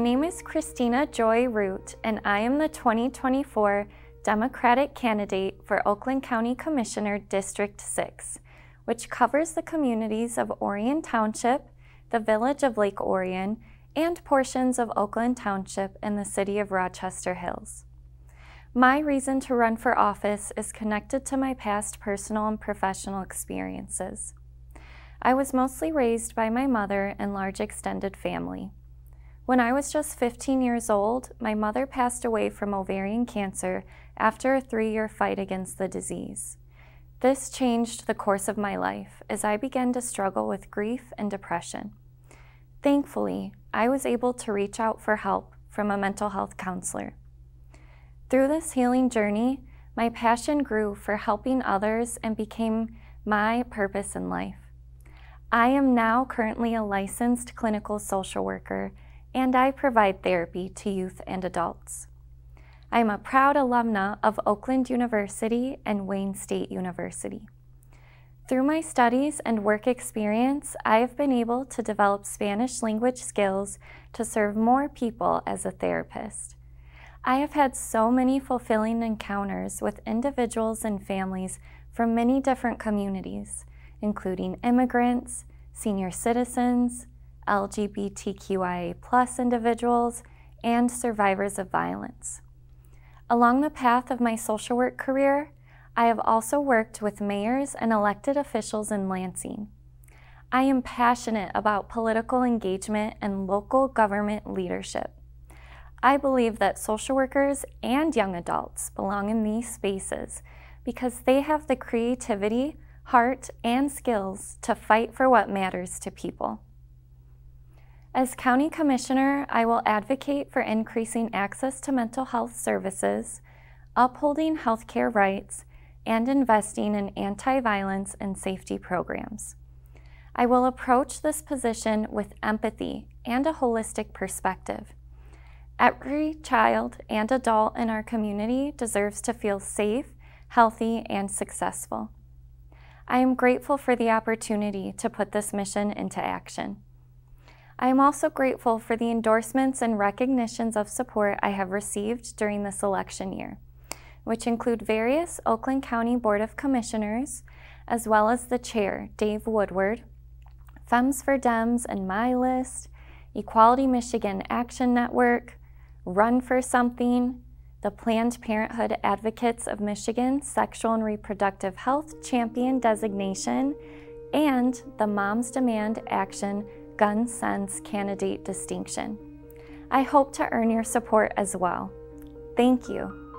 My name is Christina Joy Root, and I am the 2024 Democratic candidate for Oakland County Commissioner District 6, which covers the communities of Orion Township, the village of Lake Orion, and portions of Oakland Township and the city of Rochester Hills. My reason to run for office is connected to my past personal and professional experiences. I was mostly raised by my mother and large extended family. When I was just 15 years old, my mother passed away from ovarian cancer after a three year fight against the disease. This changed the course of my life as I began to struggle with grief and depression. Thankfully, I was able to reach out for help from a mental health counselor. Through this healing journey, my passion grew for helping others and became my purpose in life. I am now currently a licensed clinical social worker and I provide therapy to youth and adults. I am a proud alumna of Oakland University and Wayne State University. Through my studies and work experience, I have been able to develop Spanish language skills to serve more people as a therapist. I have had so many fulfilling encounters with individuals and families from many different communities, including immigrants, senior citizens, LGBTQIA individuals, and survivors of violence. Along the path of my social work career, I have also worked with mayors and elected officials in Lansing. I am passionate about political engagement and local government leadership. I believe that social workers and young adults belong in these spaces because they have the creativity, heart, and skills to fight for what matters to people. As County Commissioner, I will advocate for increasing access to mental health services, upholding healthcare rights, and investing in anti-violence and safety programs. I will approach this position with empathy and a holistic perspective. Every child and adult in our community deserves to feel safe, healthy, and successful. I am grateful for the opportunity to put this mission into action. I am also grateful for the endorsements and recognitions of support I have received during this election year, which include various Oakland County Board of Commissioners, as well as the chair, Dave Woodward, Femmes for Dems and My List, Equality Michigan Action Network, Run for Something, the Planned Parenthood Advocates of Michigan Sexual and Reproductive Health Champion designation, and the Moms Demand Action Gun Sense Candidate distinction. I hope to earn your support as well. Thank you.